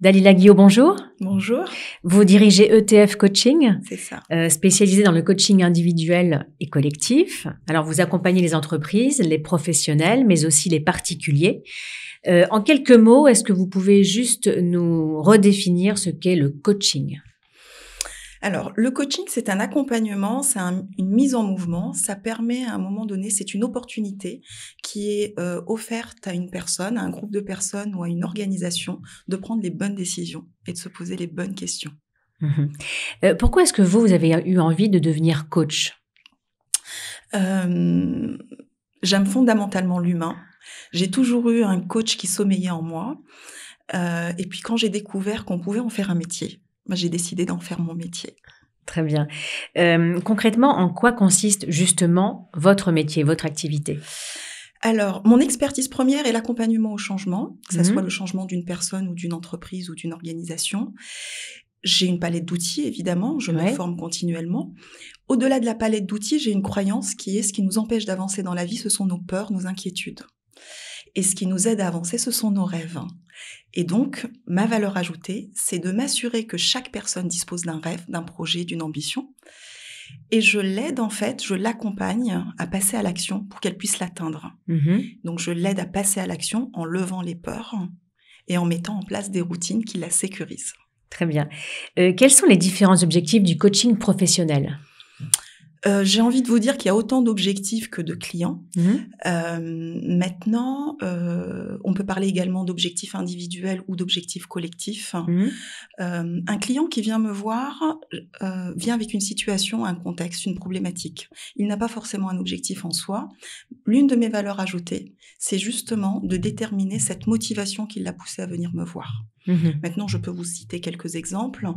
Dalila Guillaume, bonjour. Bonjour. Vous dirigez ETF Coaching. C'est ça. Euh, spécialisé dans le coaching individuel et collectif. Alors, vous accompagnez les entreprises, les professionnels, mais aussi les particuliers. Euh, en quelques mots, est-ce que vous pouvez juste nous redéfinir ce qu'est le coaching? Alors, le coaching, c'est un accompagnement, c'est une mise en mouvement. Ça permet à un moment donné, c'est une opportunité qui est euh, offerte à une personne, à un groupe de personnes ou à une organisation de prendre les bonnes décisions et de se poser les bonnes questions. Mhm. Euh, pourquoi est-ce que vous, vous avez eu envie de devenir coach? Euh, J'aime fondamentalement l'humain. J'ai toujours eu un coach qui sommeillait en moi. et puis quand j'ai découvert qu'on pouvait en faire un métier, j'ai décidé d'en faire mon métier. Très bien. Euh, concrètement, en quoi consiste justement votre métier, votre activité? Alors, mon expertise première est l'accompagnement au changement, que ce mhm. soit le changement d'une personne ou d'une entreprise ou d'une organisation. J'ai une palette d'outils, évidemment, je me forme continuellement. Au-delà de la palette d'outils, j'ai une croyance qui est ce qui nous empêche d'avancer dans la vie, ce sont nos peurs, nos inquiétudes. Et ce qui nous aide à avancer, ce sont nos rêves. Et donc, ma valeur ajoutée, c'est de m'assurer que chaque personne dispose d'un rêve, d'un projet, d'une ambition. Et je l'aide en fait, je l'accompagne à passer à l'action pour qu'elle puisse l'atteindre. Mm-hmm. Donc, je l'aide à passer à l'action en levant les peurs et en mettant en place des routines qui la sécurisent. Très bien. Euh, quels sont les différents objectifs du coaching professionnel? Euh, j'ai envie de vous dire qu'il y a autant d'objectifs que de clients. Mmh. Euh, maintenant, euh, on peut parler également d'objectifs individuels ou d'objectifs collectifs. Mmh. Euh, un client qui vient me voir vient avec une situation, un contexte, une problématique. Il n'a pas forcément un objectif en soi. L'une de mes valeurs ajoutées, c'est justement de déterminer cette motivation qui l'a poussé à venir me voir. Mmh. Maintenant, je peux vous citer quelques exemples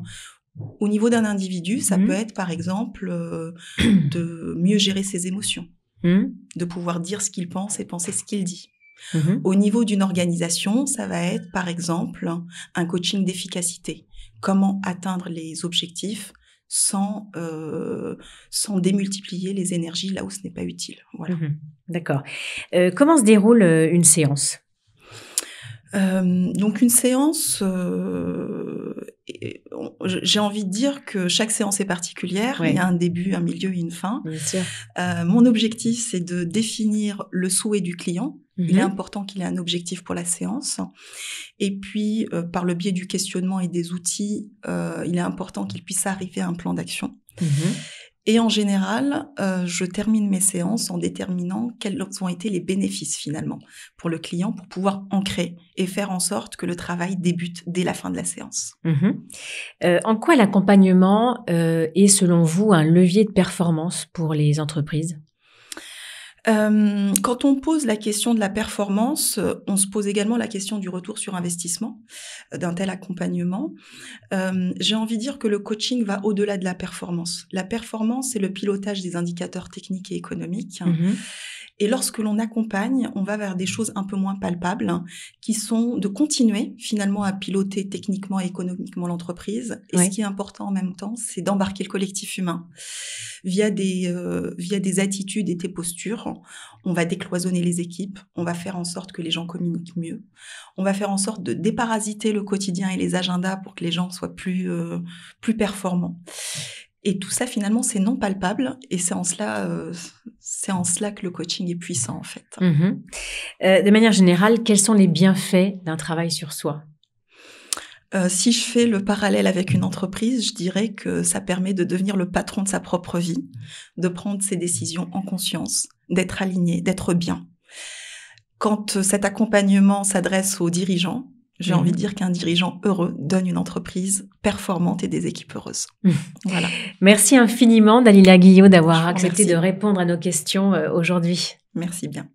au niveau d'un individu, ça mmh. peut être par exemple euh, de mieux gérer ses émotions, mmh. de pouvoir dire ce qu'il pense et penser ce qu'il dit. Mmh. Au niveau d'une organisation, ça va être par exemple un coaching d'efficacité. Comment atteindre les objectifs sans, euh, sans démultiplier les énergies là où ce n'est pas utile. Voilà. D'accord. Euh, comment se déroule une séance? Donc une séance, j'ai envie de dire que chaque séance est particulière. Il y a un début, un milieu et une fin. Euh, mon objectif, c'est de définir le souhait du client. Il est mhm. important qu'il ait un objectif pour la séance. Et puis, euh, par le biais du questionnement et des outils, euh, il est important qu'il puisse arriver à un plan d'action. Mhm. Et en général, euh, je termine mes séances en déterminant quels ont été les bénéfices finalement pour le client pour pouvoir ancrer et faire en sorte que le travail débute dès la fin de la séance. Mmh euh, en quoi l'accompagnement euh, est selon vous un levier de performance pour les entreprises? Euh, quand on pose la question de la performance, on se pose également la question du retour sur investissement euh, d'un tel accompagnement. Euh, J'ai envie de dire que le coaching va au-delà de la performance. La performance, c'est le pilotage des indicateurs techniques et économiques. Mmh et lorsque l'on accompagne, on va vers des choses un peu moins palpables, hein, qui sont de continuer finalement à piloter techniquement et économiquement l'entreprise. Et ce qui est important en même temps, c'est d'embarquer le collectif humain via des euh, via des attitudes et des postures. On va décloisonner les équipes, on va faire en sorte que les gens communiquent mieux, on va faire en sorte de déparasiter le quotidien et les agendas pour que les gens soient plus euh, plus performants. Et tout ça, finalement, c'est non palpable. Et c'est en cela, euh, c'est en cela que le coaching est puissant, en fait. Mhm. Euh, de manière générale, quels sont les bienfaits d'un travail sur soi? Euh, si je fais le parallèle avec une entreprise, je dirais que ça permet de devenir le patron de sa propre vie, de prendre ses décisions en conscience, d'être aligné, d'être bien. Quand cet accompagnement s'adresse aux dirigeants, j'ai envie de mhm. dire qu'un dirigeant heureux donne une entreprise performante et des équipes heureuses. Voilà. Merci infiniment, Dalila Guillot, d'avoir accepté de répondre à nos questions euh, aujourd'hui. Merci bien.